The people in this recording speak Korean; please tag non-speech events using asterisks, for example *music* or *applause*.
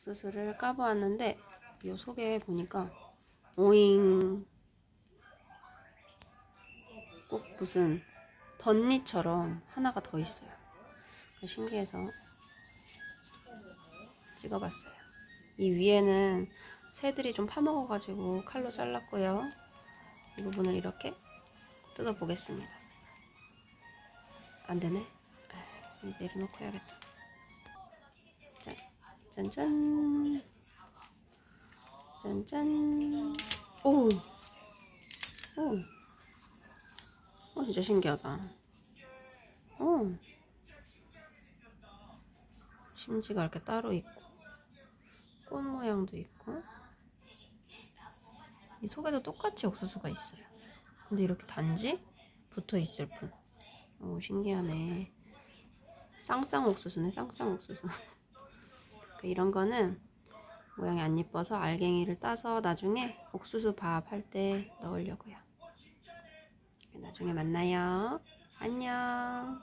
옥수수를 까보았는데 이 속에 보니까 오잉 꼭 무슨 덧니처럼 하나가 더 있어요. 신기해서 찍어봤어요. 이 위에는 새들이 좀 파먹어가지고 칼로 잘랐고요. 이 부분을 이렇게 뜯어보겠습니다. 안되네. 내려놓고 해야겠다. 짠, 짠짠. 짠짠. 오! 오! 어, 진짜 신기하다. 어. 심지가 이렇게 따로 있고, 꽃 모양도 있고, 이 속에도 똑같이 옥수수가 있어요. 근데 이렇게 단지 붙어 있을 뿐. 오, 신기하네. 쌍쌍 옥수수네, 쌍쌍 옥수수. *laughs* 그 이런 거는 모양이 안 예뻐서 알갱이를 따서 나중에 옥수수 밥 할 때 넣으려고요. 나중에 만나요. 안녕.